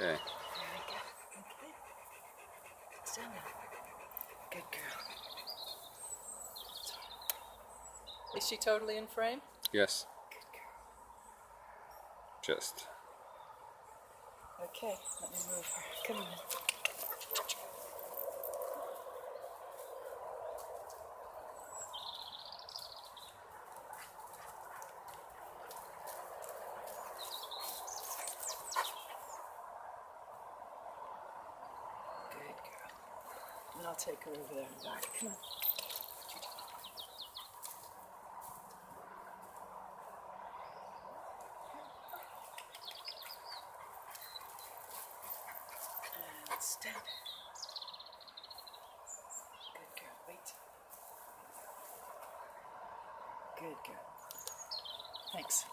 Okay. Stand up. Good girl. Is she totally in frame? Yes, Good girl. just. Okay, let me move her. Come on. And I'll take her over there and back. Come on. And stand. Good girl. Wait. Good girl. Thanks.